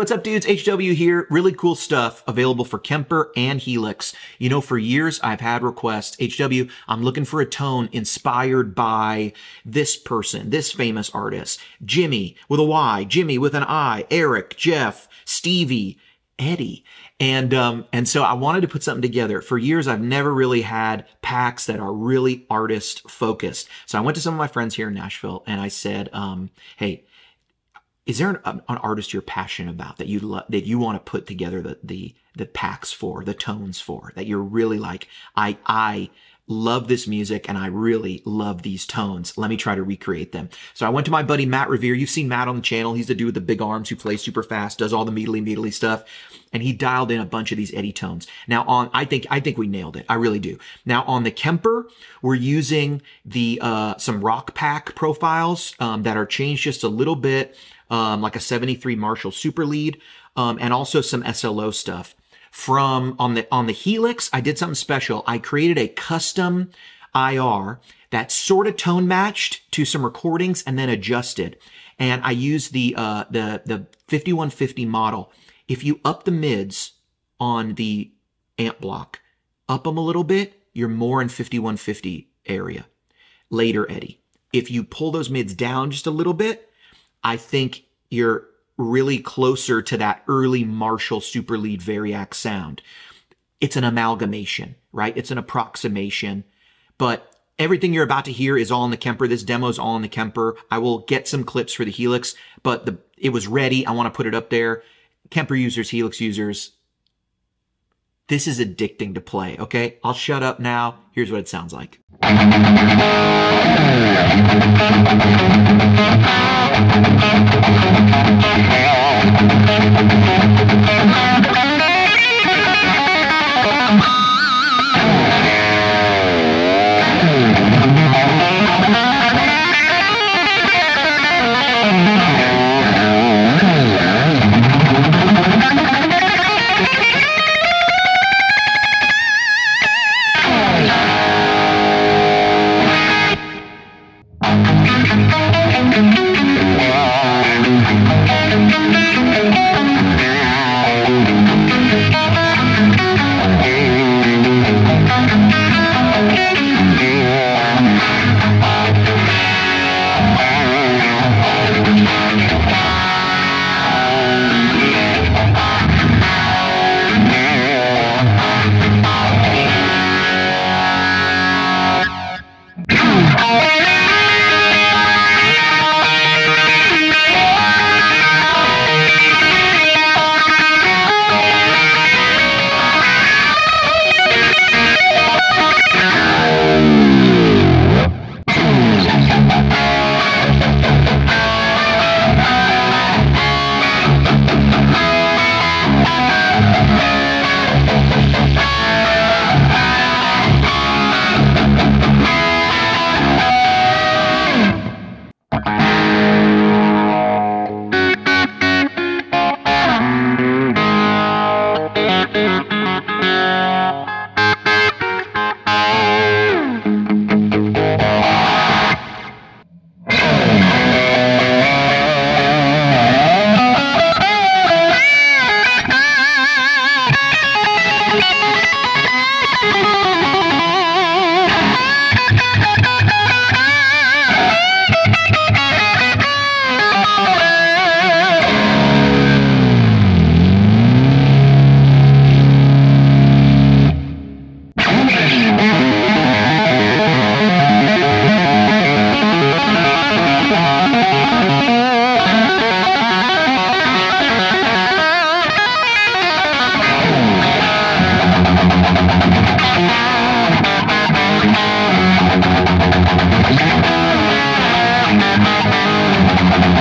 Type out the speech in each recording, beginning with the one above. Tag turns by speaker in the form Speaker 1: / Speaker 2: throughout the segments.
Speaker 1: What's up dudes? HW here. Really cool stuff available for Kemper and Helix. You know, for years I've had requests, HW, I'm looking for a tone inspired by this person, this famous artist, Jimmy with a Y, Jimmy with an I, Eric, Jeff, Stevie, Eddie. And, um, and so I wanted to put something together. For years, I've never really had packs that are really artist focused. So I went to some of my friends here in Nashville and I said, um, Hey, is there an, an, artist you're passionate about that you that you want to put together the, the the packs for the tones for that you're really like I I love this music and I really love these tones. Let me try to recreate them. So I went to my buddy Matt Revere. You've seen Matt on the channel. He's the dude with the big arms who plays super fast, does all the meedly meedly stuff. And he dialed in a bunch of these Eddie tones. Now on, I think, I think we nailed it. I really do. Now on the Kemper, we're using the, uh, some rock pack profiles, um, that are changed just a little bit um, like a 73 Marshall Super Lead, um, and also some SLO stuff. From on the on the Helix, I did something special. I created a custom IR that sort of tone matched to some recordings and then adjusted. And I used the uh, the the 5150 model. If you up the mids on the amp block, up them a little bit, you're more in 5150 area. Later, Eddie. If you pull those mids down just a little bit, I think you're really closer to that early Marshall super lead Variac sound. It's an amalgamation, right? It's an approximation, but everything you're about to hear is all in the Kemper. This demo's all in the Kemper. I will get some clips for the Helix, but the, it was ready. I want to put it up there. Kemper users, Helix users. This is addicting to play, okay? I'll shut up now. Here's what it sounds like.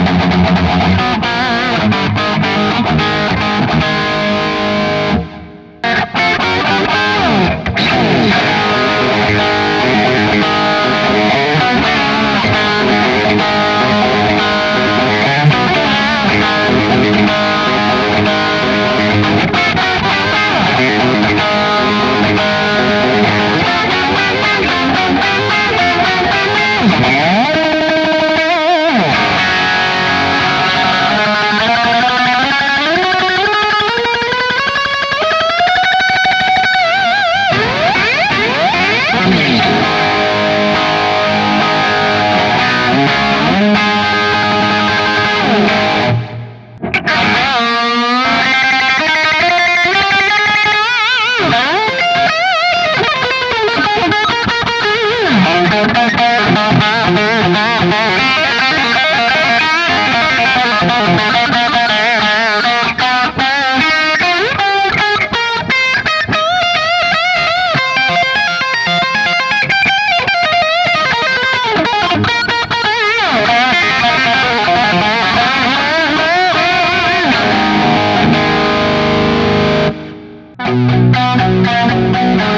Speaker 1: Thank you.
Speaker 2: Thank you.